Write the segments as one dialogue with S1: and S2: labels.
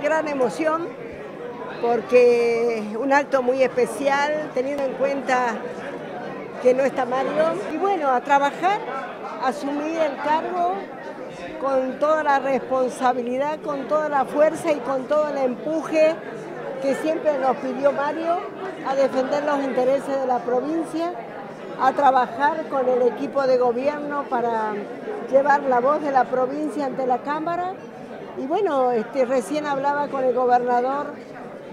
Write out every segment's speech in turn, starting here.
S1: gran emoción porque un acto muy especial, teniendo en cuenta que no está Mario. Y bueno, a trabajar, asumir el cargo con toda la responsabilidad, con toda la fuerza y con todo el empuje que siempre nos pidió Mario a defender los intereses de la provincia, a trabajar con el equipo de gobierno para llevar la voz de la provincia ante la Cámara. Y bueno, este, recién hablaba con el gobernador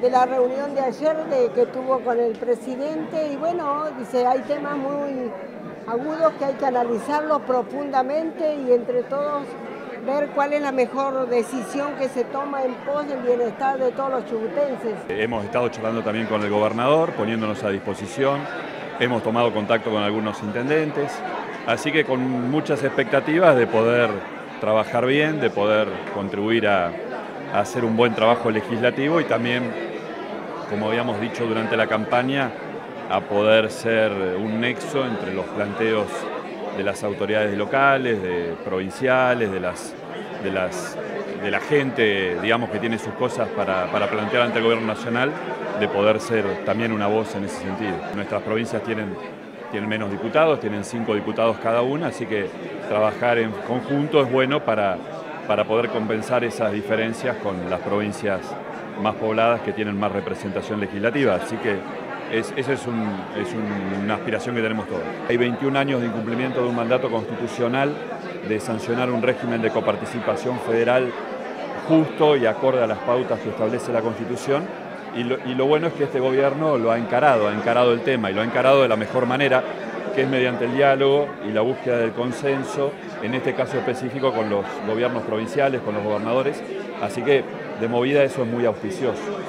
S1: de la reunión de ayer de, que tuvo con el presidente y bueno, dice, hay temas muy agudos que hay que analizarlos profundamente y entre todos ver cuál es la mejor decisión que se toma en pos del bienestar de todos los chubutenses.
S2: Hemos estado charlando también con el gobernador, poniéndonos a disposición, hemos tomado contacto con algunos intendentes, así que con muchas expectativas de poder trabajar bien, de poder contribuir a, hacer un buen trabajo legislativo y también, como habíamos dicho durante la campaña, a poder ser un nexo entre los planteos de las autoridades locales, de provinciales, de, las, de, la gente, digamos, que tiene sus cosas para plantear ante el gobierno nacional, de poder ser también una voz en ese sentido. Nuestras provincias tienen, tienen menos diputados, tienen cinco diputados cada una, así que trabajar en conjunto es bueno para, para poder compensar esas diferencias con las provincias más pobladas que tienen más representación legislativa. Así que es, esa es una aspiración que tenemos todos. Hay 21 años de incumplimiento de un mandato constitucional de sancionar un régimen de coparticipación federal justo y acorde a las pautas que establece la Constitución. Y lo, bueno es que este gobierno lo ha encarado, ha encarado el tema y lo ha encarado de la mejor manera, que es mediante el diálogo y la búsqueda del consenso, en este caso específico con los gobiernos provinciales, con los gobernadores. Así que de movida eso es muy auspicioso.